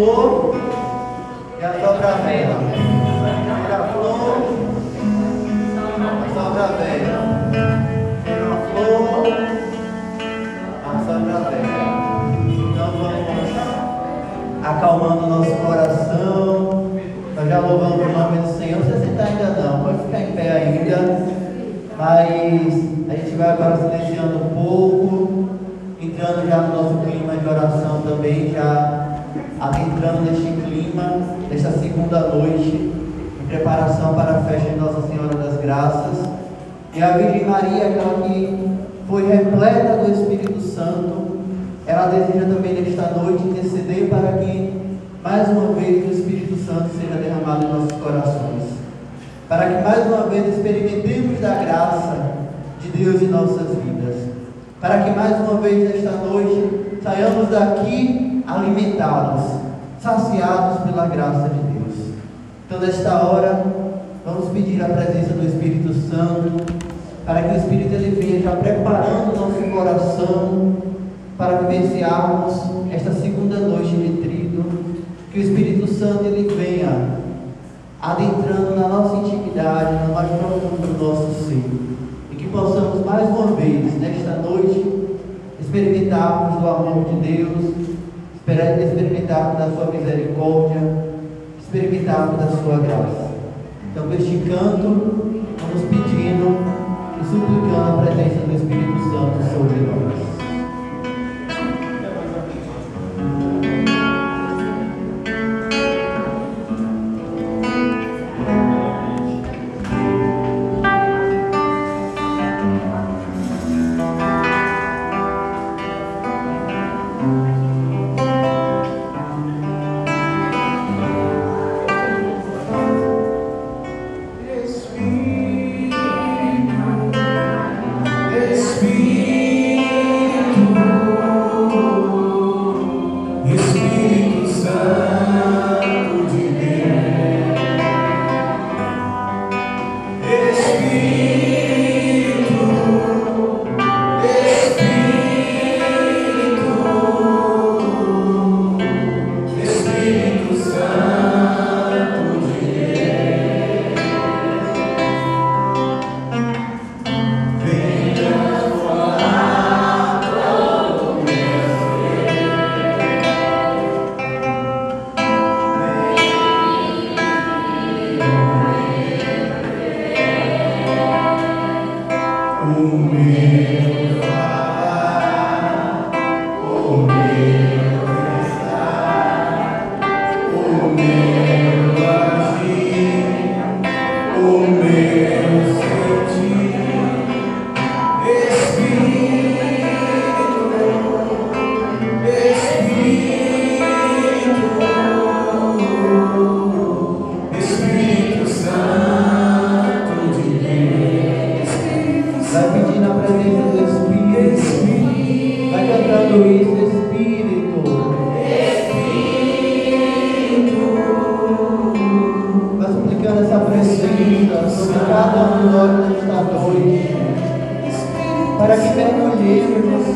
flor e a própria vela. Tira a flor a própria vela. Tira a flor ah, a própria vela. Então vamos acalmando nosso coração. Nós já louvamos o nome do Senhor. Não se está ainda não, pode ficar em pé ainda. Mas a gente vai agora silenciando um pouco, entrando já no nosso clima de oração também, já adentrando neste clima, nesta segunda noite, em preparação para a festa de Nossa Senhora das Graças. E a Virgem Maria, aquela que foi repleta do Espírito Santo, ela deseja também nesta noite interceder para que, mais uma vez, o Espírito Santo seja derramado em nossos corações. Para que, mais uma vez, experimentemos da graça de Deus em nossas vidas. Para que, mais uma vez, nesta noite, saiamos daqui alimentados, saciados pela graça de Deus. Então, nesta hora, vamos pedir a presença do Espírito Santo, para que o Espírito ele venha já preparando nosso coração para vivenciarmos esta segunda noite de trigo. Que o Espírito Santo ele venha adentrando na nossa intimidade, no mais profundo do nosso ser. E que possamos mais uma vez, nesta noite, experimentarmos o amor de Deus, Experimentado da sua misericórdia, experimentado da sua graça. Então, com este canto, vamos pedindo e suplicando a presença do Espírito Santo sobre nós.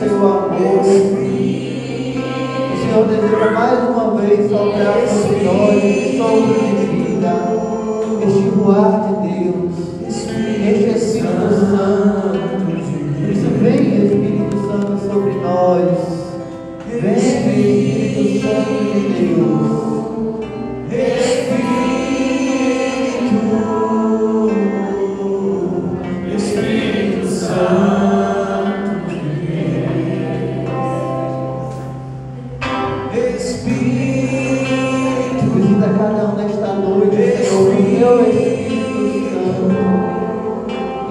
seu amor. O Senhor deseja mais uma vez soprar sobre nós, sobre vida, este voar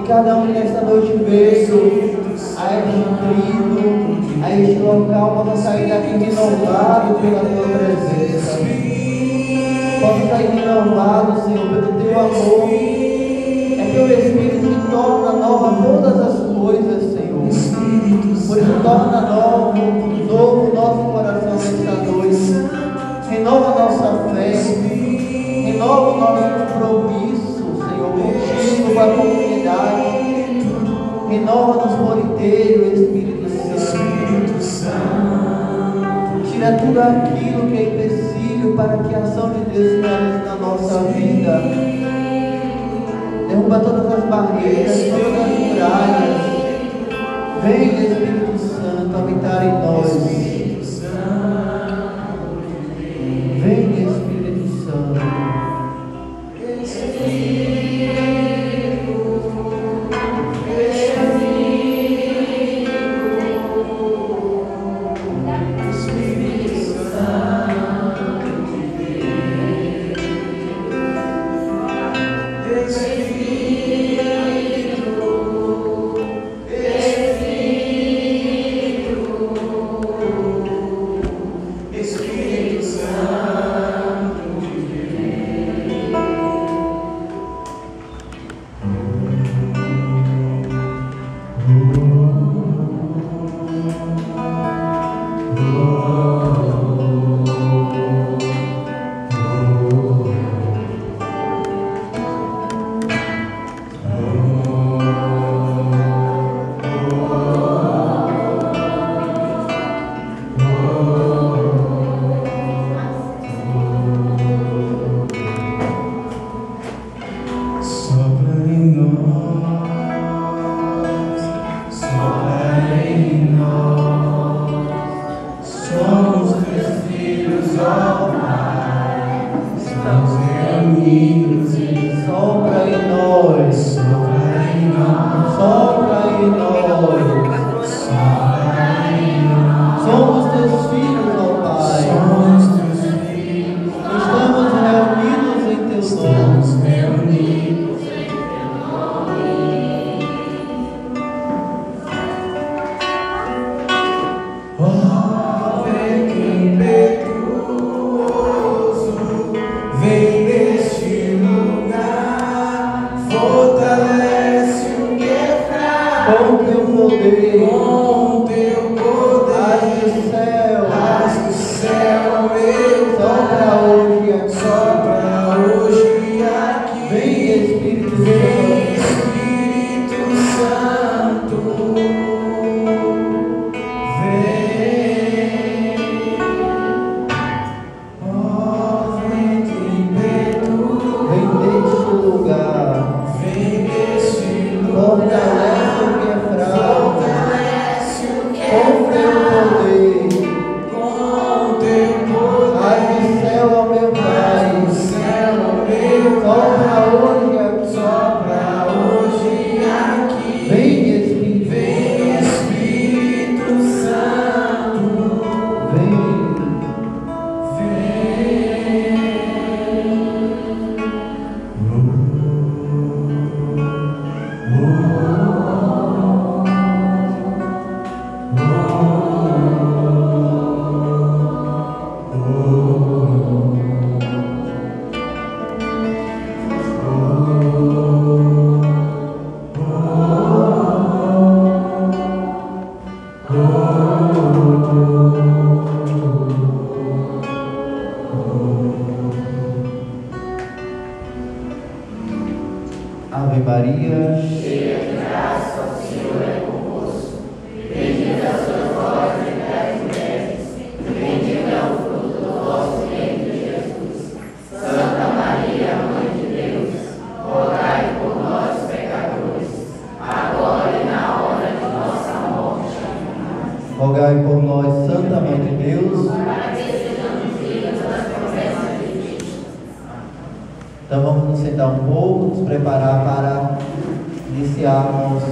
Cada um nesta noite veio a este trigo, a este local para sair daqui renovado pela tua presença. Pode sair renovado, Senhor, pelo teu amor. É teu Espírito que torna nova todas as Tira tudo aquilo que é empecilho para que a ação de Deus se realize na nossa vida. Derruba todas as barreiras, todas as muralhas. Vem, Espírito Santo, habitar em nós. Maria. vamos sentar um pouco, nos preparar para iniciarmos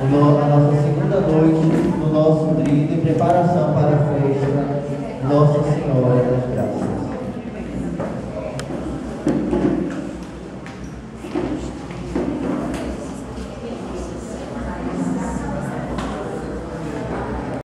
a nossa segunda noite do nosso trilho de preparação para a festa Nossa Senhora das Graças.